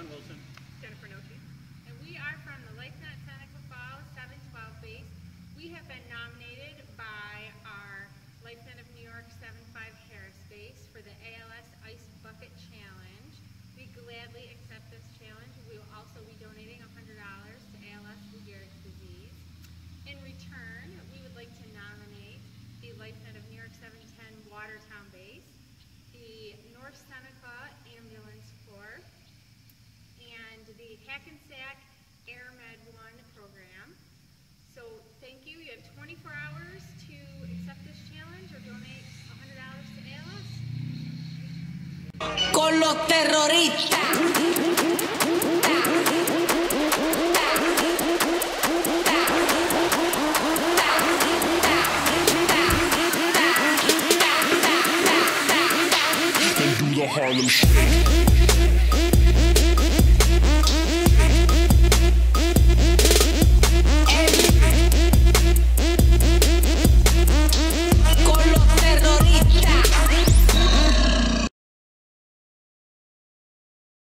John Wilson. Jennifer Noki. Hackensack AirMed 1 program. So thank you. You have 24 hours to accept this challenge or donate $100 to ALS. Con los terroristas. Harlem Shake.